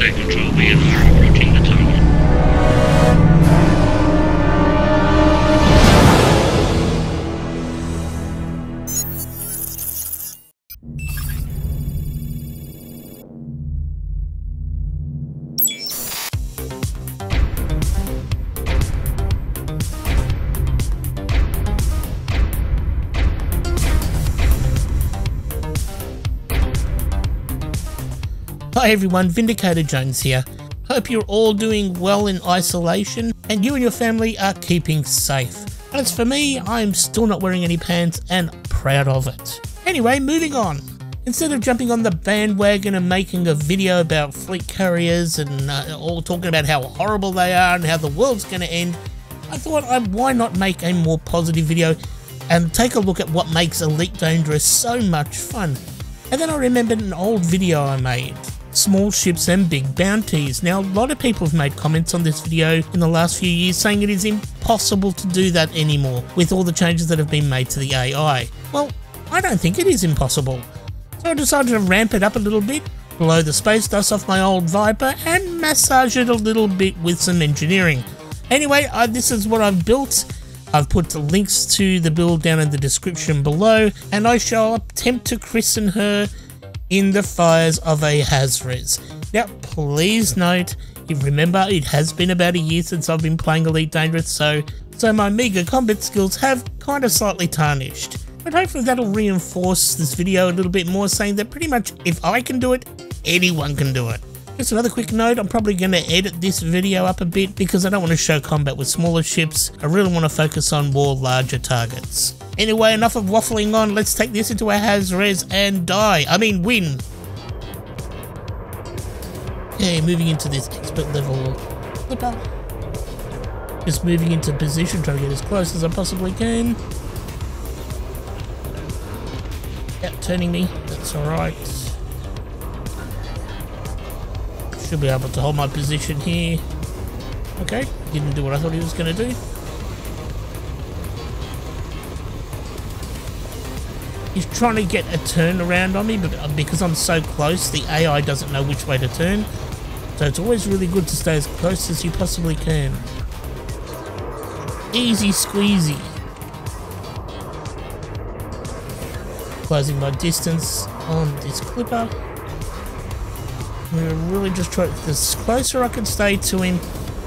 Combat Control, we are Hi everyone, Vindicator Jones here. Hope you're all doing well in isolation and you and your family are keeping safe. As for me, I'm still not wearing any pants and proud of it. Anyway, moving on. Instead of jumping on the bandwagon and making a video about fleet carriers and uh, all talking about how horrible they are and how the world's going to end, I thought uh, why not make a more positive video and take a look at what makes Elite Dangerous so much fun. And then I remembered an old video I made. Small ships and big bounties. Now, a lot of people have made comments on this video in the last few years saying it is impossible to do that anymore with all the changes that have been made to the AI. Well, I don't think it is impossible. So I decided to ramp it up a little bit, blow the space dust off my old Viper, and massage it a little bit with some engineering. Anyway, this is what I've built. I've put the links to the build down in the description below, and I shall attempt to christen her in the fires of a Hazres. Now, please note, remember it has been about a year since I've been playing Elite Dangerous, so so my meager combat skills have kind of slightly tarnished. But hopefully that'll reinforce this video a little bit more, saying that pretty much if I can do it, anyone can do it. Just another quick note, I'm probably going to edit this video up a bit because I don't want to show combat with smaller ships. I really want to focus on more larger targets. Anyway, enough of waffling on, let's take this into a Hazres and die. I mean win. Okay, moving into this expert level. Just moving into position, trying to get as close as I possibly can. Yep, turning me, that's alright. Should be able to hold my position here. Okay, didn't do what I thought he was going to do. He's trying to get a turn around on me, but uh, because I'm so close, the AI doesn't know which way to turn. So it's always really good to stay as close as you possibly can. Easy squeezy. Closing my distance on this clipper. Gonna really just try. The closer I can stay to him,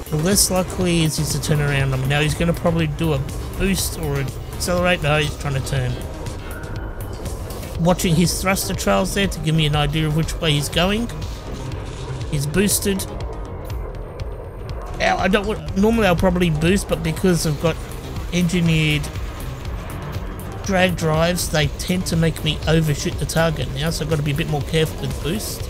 the less likely he is to turn around on me. Now he's gonna probably do a boost or accelerate. No, he's trying to turn. Watching his thruster trails there to give me an idea of which way he's going. He's boosted. Now I don't want. Normally I'll probably boost, but because I've got engineered drag drives, they tend to make me overshoot the target now. So I've got to be a bit more careful with boost.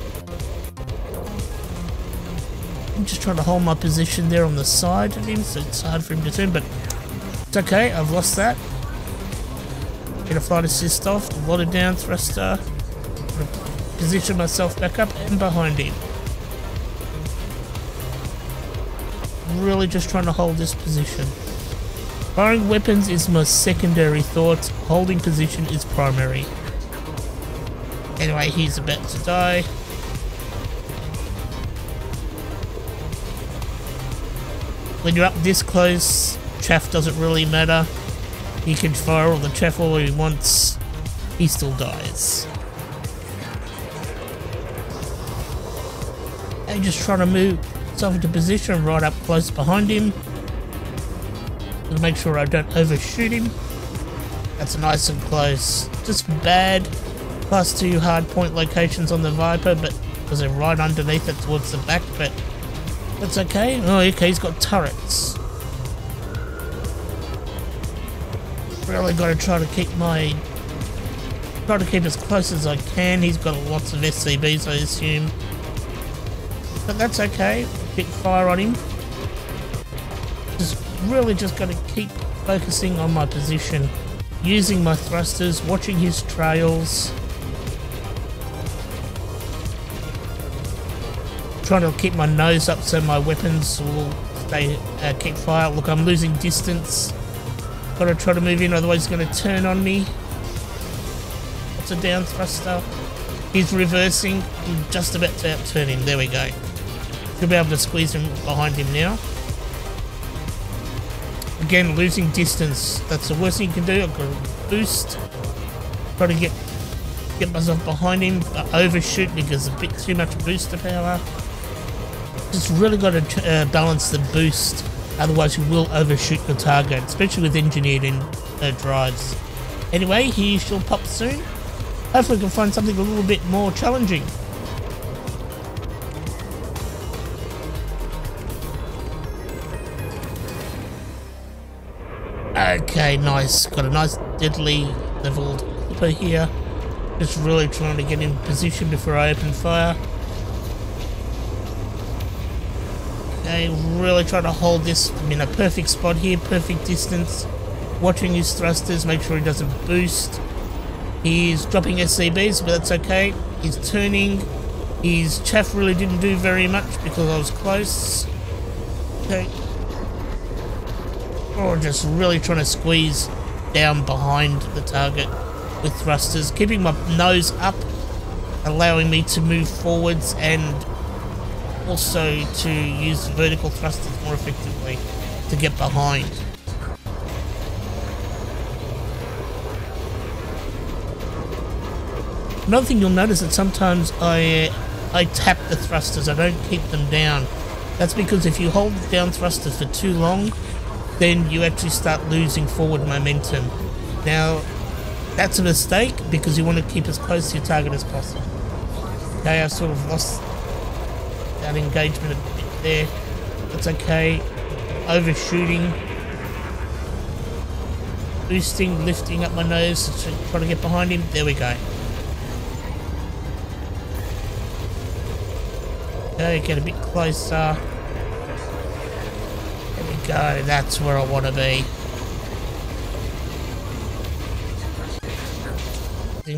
I'm just trying to hold my position there on the side of him, so it's hard for him to turn, but it's okay, I've lost that. Get a flight assist off, water down thruster, position myself back up and behind him. Really just trying to hold this position. Firing weapons is my secondary thought, holding position is primary. Anyway, he's about to die. When you're up this close, chaff doesn't really matter. He can fire all the chaff all he wants. He still dies. And just trying to move myself into position right up close behind him. To make sure I don't overshoot him. That's nice and close. Just bad. Plus two hard point locations on the Viper, but because they're right underneath it towards the back, but that's okay. Oh, okay, he's got turrets. Really got to try to keep my... Try to keep as close as I can. He's got lots of SCBs, I assume. But that's okay. Keep fire on him. Just really just got to keep focusing on my position. Using my thrusters, watching his trails. Trying to keep my nose up so my weapons will stay uh, keep fire. Look, I'm losing distance. Gotta try to move in, otherwise he's gonna turn on me. What's a down thruster? He's reversing. I'm just about to outturn him. There we go. Should be able to squeeze him behind him now. Again, losing distance. That's the worst thing you can do. I've got a boost. Try to get get myself behind him, but overshoot because a bit too much booster power. Just really got to uh, balance the boost, otherwise you will overshoot your target, especially with engineered in, uh, drives. Anyway, he shall pop soon. Hopefully we can find something a little bit more challenging. Okay, nice. Got a nice deadly leveled clipper here. Just really trying to get in position before I open fire. Okay, really trying to hold this I'm in a perfect spot here, perfect distance. Watching his thrusters, make sure he doesn't boost. He's dropping SCBs, but that's okay. He's turning. His chaff really didn't do very much because I was close. Okay. Or oh, just really trying to squeeze down behind the target with thrusters, keeping my nose up, allowing me to move forwards and also to use vertical thrusters more effectively to get behind. Another thing you'll notice that sometimes I I tap the thrusters, I don't keep them down. That's because if you hold down thrusters for too long, then you actually start losing forward momentum. Now, that's a mistake because you want to keep as close to your target as possible. Okay, I sort of lost that engagement a bit there. That's okay. Overshooting. Boosting, lifting up my nose to try to get behind him. There we go. Okay, get a bit closer. There we go. That's where I want to be.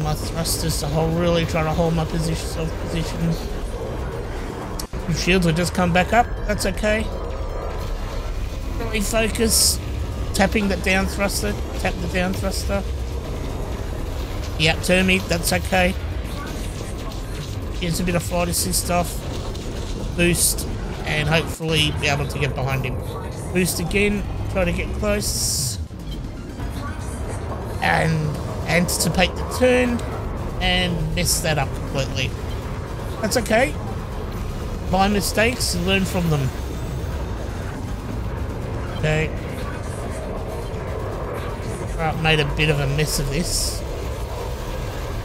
My thrusters to hold, really trying to hold my position, self position. Shields will just come back up. That's okay. Really focus. Tapping the down thruster. Tap the down thruster. Yep, turn me. That's okay. Here's a bit of flight assist off. Boost. And hopefully be able to get behind him. Boost again. Try to get close. And anticipate the turn and mess that up completely. That's okay. My mistakes, and learn from them. Okay. Right, made a bit of a mess of this.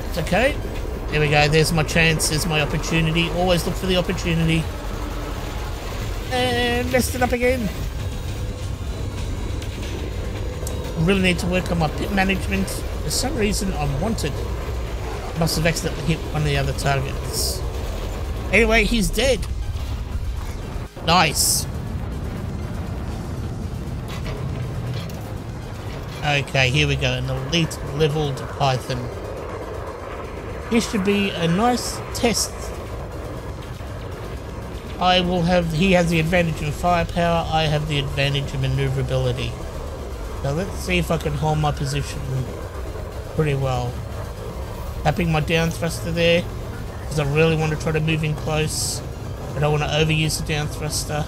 It's okay. There we go, there's my chance, there's my opportunity. Always look for the opportunity. And messed it up again. Really need to work on my pip management. For some reason, I'm wanted. Must have accidentally hit one of the other targets. Anyway, he's dead. Nice. Okay, here we go. An elite leveled python. This should be a nice test. I will have, he has the advantage of firepower, I have the advantage of maneuverability. So let's see if I can hold my position pretty well. Tapping my down thruster there, because I really want to try to move in close. I don't want to overuse the down thruster.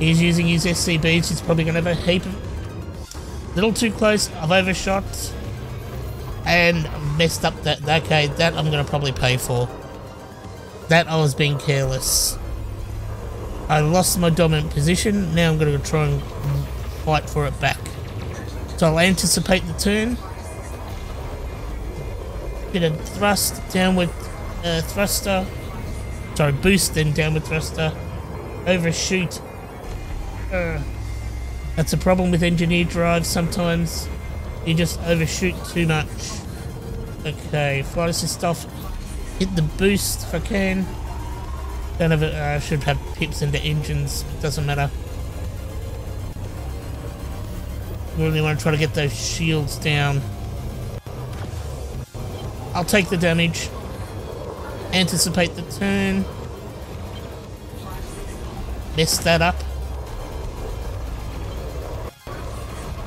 He's using his SCBs, he's probably going to have a heap of... Little too close, I've overshot. And messed up that, okay, that I'm going to probably pay for. That I was being careless. I lost my dominant position, now I'm going to try and fight for it back. So I'll anticipate the turn bit of thrust, downward uh, thruster. Sorry, boost, then downward thruster. Overshoot. Uh, that's a problem with engineered drives sometimes. You just overshoot too much. Okay, flight assist off. Hit the boost if I can. Don't have it, uh, I should have pips into engines, doesn't matter. Really want to try to get those shields down. I'll take the damage. Anticipate the turn. Mess that up.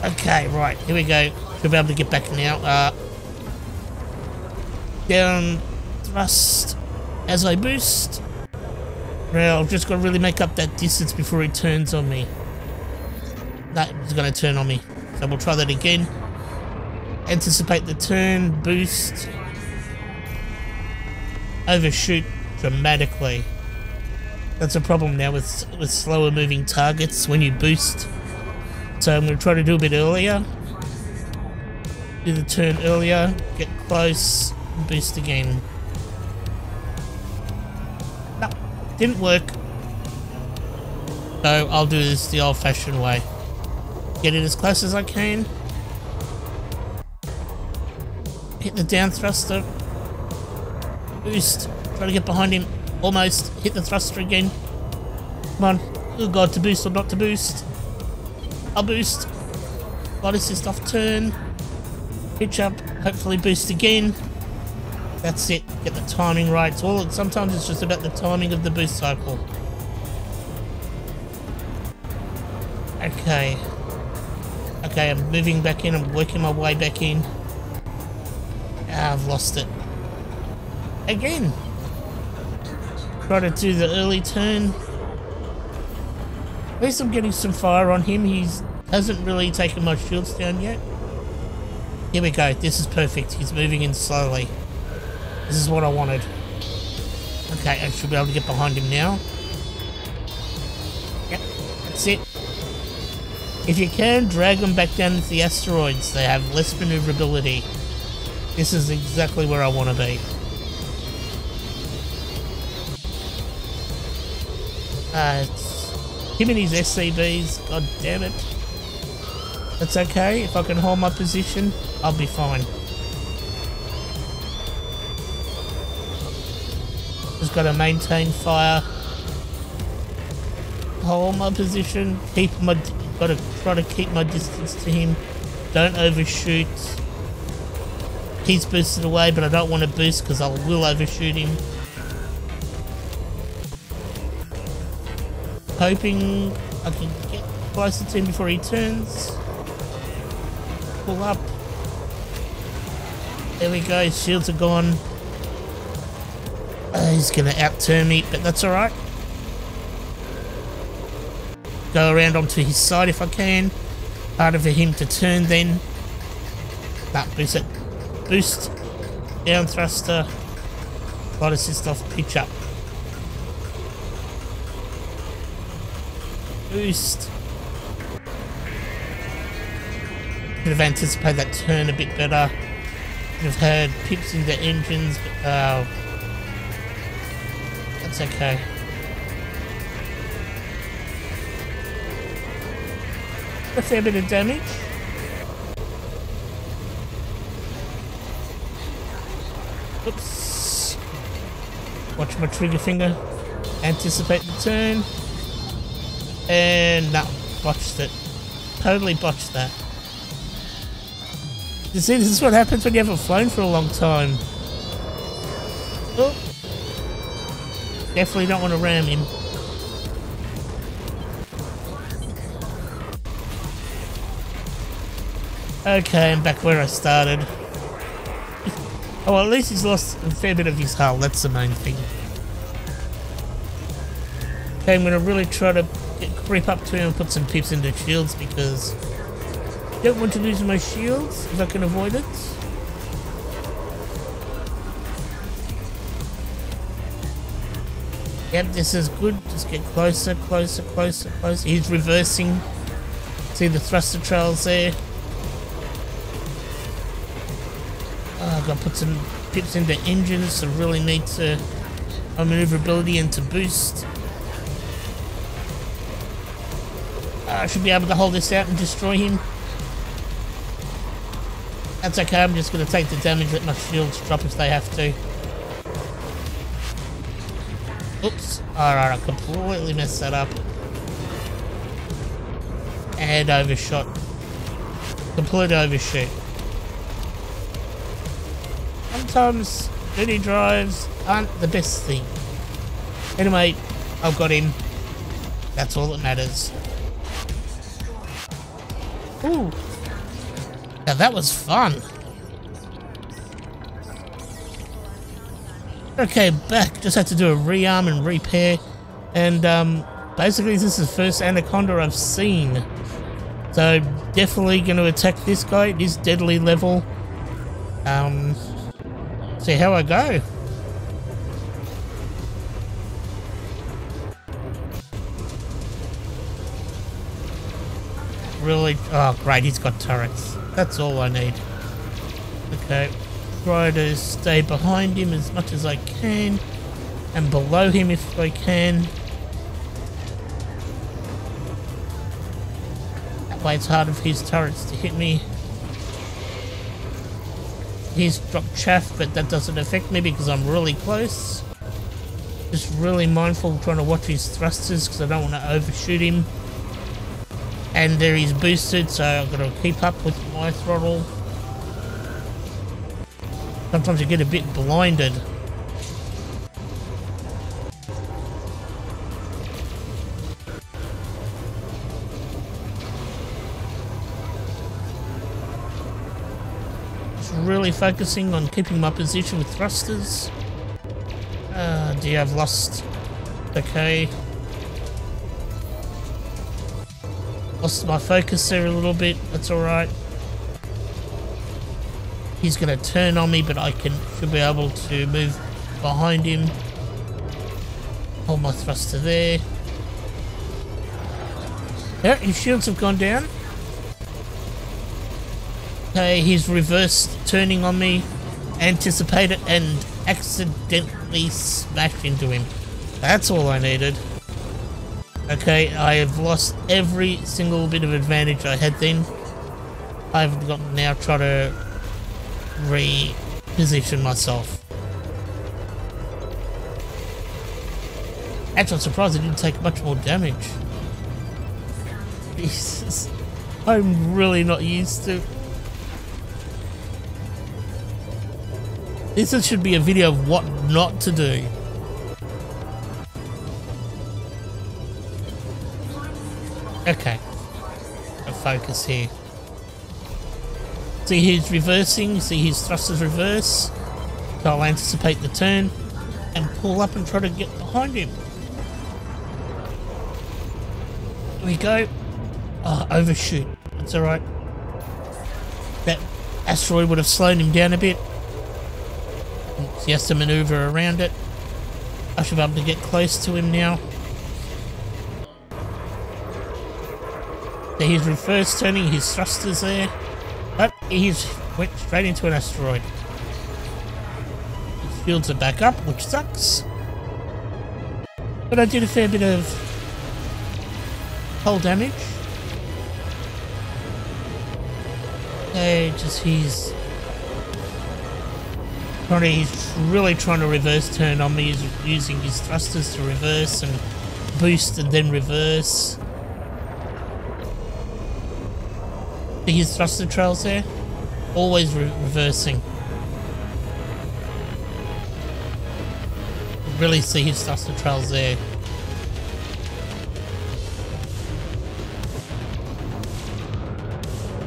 Okay, right, here we go. We'll be able to get back now. Uh, down thrust as I boost. Now, I've just got to really make up that distance before he turns on me. That is going to turn on me. So we'll try that again. Anticipate the turn, boost. Overshoot dramatically. That's a problem now with, with slower moving targets when you boost. So I'm going to try to do a bit earlier. Do the turn earlier, get close, boost again. No, didn't work. So I'll do this the old fashioned way. Get it as close as I can. Hit the down thruster. Boost. Try to get behind him. Almost. Hit the thruster again. Come on. Oh god, to boost or not to boost. I'll boost. God assist off turn. Pitch up. Hopefully boost again. That's it. Get the timing right. It's all. Sometimes it's just about the timing of the boost cycle. Okay. Okay, I'm moving back in. I'm working my way back in. Ah, I've lost it. Again. Try to do the early turn. At least I'm getting some fire on him. He hasn't really taken my shields down yet. Here we go. This is perfect. He's moving in slowly. This is what I wanted. Okay, I should be able to get behind him now. Yep, that's it. If you can, drag them back down into the asteroids. They have less maneuverability. This is exactly where I want to be. Uh, him and his SCBs. God damn it. That's okay. If I can hold my position, I'll be fine. Just got to maintain fire. Hold my position. Keep my. Got to try to keep my distance to him. Don't overshoot. He's boosted away, but I don't want to boost because I will overshoot him. Hoping I can get closer to him before he turns. Pull up. There we go, his shields are gone. Uh, he's gonna outturn me, but that's alright. Go around onto his side if I can. Harder for him to turn then. That boost it. Boost. Down thruster. Flight assist off pitch up. Boost. Could have anticipated that turn a bit better. Could have had pips into engines, but uh, that's okay. A fair bit of damage. Oops. Watch my trigger finger. Anticipate the turn. And no, botched it. Totally botched that. You see, this is what happens when you haven't flown for a long time. Oh. Definitely don't want to ram him. Okay, I'm back where I started. Oh, well, at least he's lost a fair bit of his hull. That's the main thing. Okay, I'm going to really try to creep up to him and put some pips into shields because I don't want to lose my shields if I can avoid it. Yep, this is good. Just get closer, closer, closer, closer. He's reversing. See the thruster trails there. Oh, I've got to put some pips into engines, so really need to maneuverability and to boost. I should be able to hold this out and destroy him. That's okay, I'm just going to take the damage, let my shields drop if they have to. Oops. Alright, I completely messed that up. And overshot. Complete overshoot. Sometimes dirty drives aren't the best thing. Anyway, I've got him. That's all that matters. Ooh. Now that was fun. Okay, back. Just had to do a rearm and repair. And um, basically, this is the first anaconda I've seen. So definitely going to attack this guy. It is deadly level. Um, see how I go. Really? Oh, great. He's got turrets. That's all I need. Okay. Try to stay behind him as much as I can. And below him if I can. That way it's hard for his turrets to hit me. He's dropped chaff, but that doesn't affect me because I'm really close. Just really mindful trying to watch his thrusters because I don't want to overshoot him. And there is boosted, so I've got to keep up with my throttle. Sometimes you get a bit blinded. Just really focusing on keeping my position with thrusters. Uh, dear, I've lost. Okay. Lost my focus there a little bit. That's alright. He's going to turn on me, but I can should be able to move behind him. Hold my thruster there. Yeah, his shields have gone down. Okay, he's reversed turning on me, anticipated, and accidentally smashed into him. That's all I needed. Okay, I have lost every single bit of advantage I had then. I've got now try to reposition myself. Actually, I'm surprised I didn't take much more damage. Jesus. I'm really not used to... This should be a video of what not to do. Okay. A focus here. See he's reversing, see his thrusters reverse. So I'll anticipate the turn and pull up and try to get behind him. Here we go. Oh, overshoot. That's alright. That asteroid would have slowed him down a bit. He has to maneuver around it. I should be able to get close to him now. So he's reverse turning his thrusters there. But he's went straight into an asteroid. His shields are back up, which sucks. But I did a fair bit of hull damage. Okay, just he's to, he's really trying to reverse turn on me. He's using his thrusters to reverse and boost and then reverse. See his thruster trails there? Always re reversing. Really see his thruster trails there.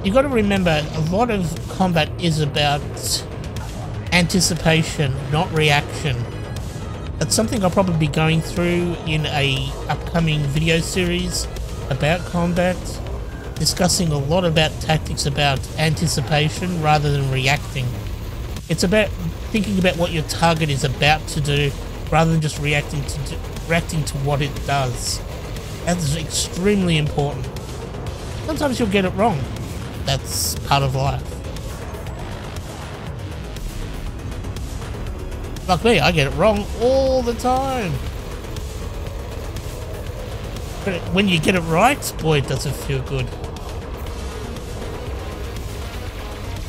You've got to remember, a lot of combat is about anticipation, not reaction. That's something I'll probably be going through in a upcoming video series about combat, discussing a lot about tactics about anticipation rather than reacting. It's about thinking about what your target is about to do rather than just reacting to reacting to what it does. That is extremely important. Sometimes you'll get it wrong that's part of life. Like me, I get it wrong all the time. But when you get it right, boy, it does it feel good.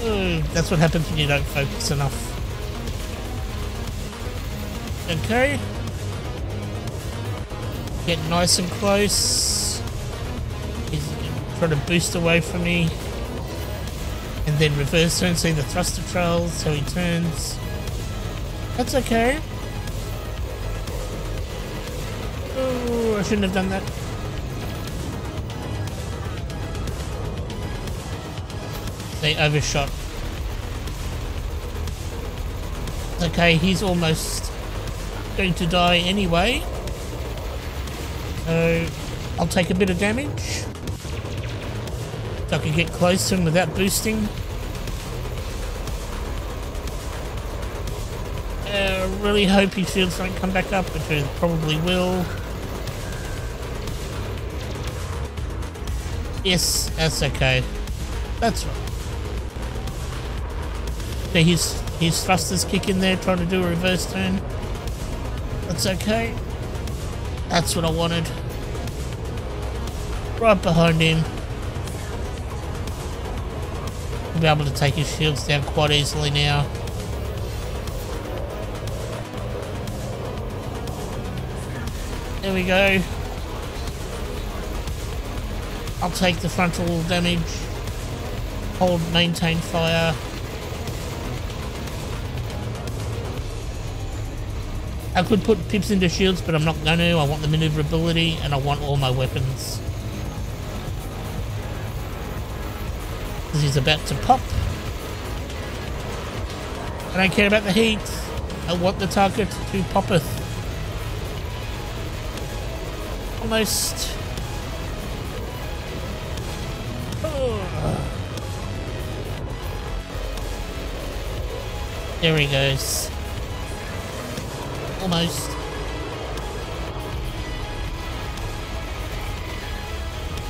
Ooh, that's what happens when you don't focus enough. Okay. Get nice and close. He's trying to boost away from me. And then reverse turn, see the thruster trails, so he turns. That's okay. Oh, I shouldn't have done that. They overshot. Okay, he's almost going to die anyway. So I'll take a bit of damage. So I can get close to him without boosting. Uh, really hope his shields don't come back up, which it probably will. Yes, that's okay. That's right. So his, his thrusters kick in there, trying to do a reverse turn. That's okay. That's what I wanted. Right behind him. I'll be able to take his shields down quite easily now. There we go. I'll take the frontal damage. Hold, maintain fire. I could put pips into shields, but I'm not going to. I want the maneuverability, and I want all my weapons. He's about to pop. I don't care about the heat. I want the target to poppeth. Almost. There he goes. Almost.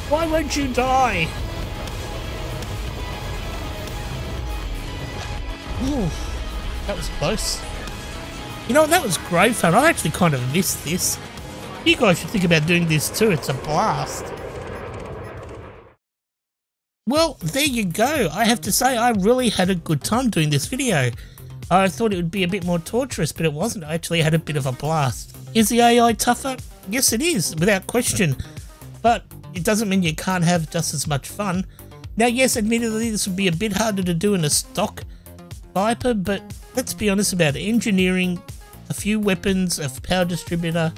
Why won't you die? Ooh, that was close. You know, that was great fun. I actually kind of missed this. You guys should think about doing this too. It's a blast. Well, there you go. I have to say, I really had a good time doing this video. I thought it would be a bit more torturous, but it wasn't. I actually had a bit of a blast. Is the AI tougher? Yes, it is, without question. But it doesn't mean you can't have just as much fun. Now, yes, admittedly, this would be a bit harder to do in a stock Viper, but let's be honest about it. Engineering a few weapons, a power distributor,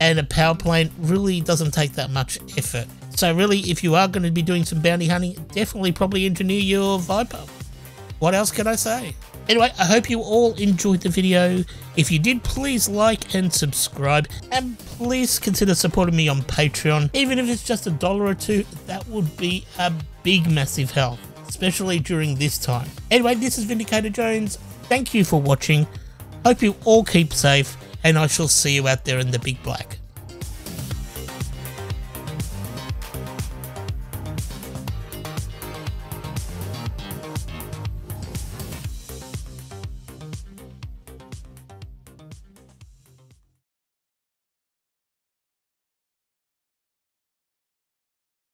and a power plant really doesn't take that much effort. So really, if you are going to be doing some bounty hunting, definitely probably engineer your Viper. What else can I say? Anyway, I hope you all enjoyed the video. If you did, please like and subscribe. And please consider supporting me on Patreon. Even if it's just a dollar or two, that would be a big, massive help. Especially during this time. Anyway, this is Vindicator Jones. Thank you for watching. Hope you all keep safe. And I shall see you out there in the big black.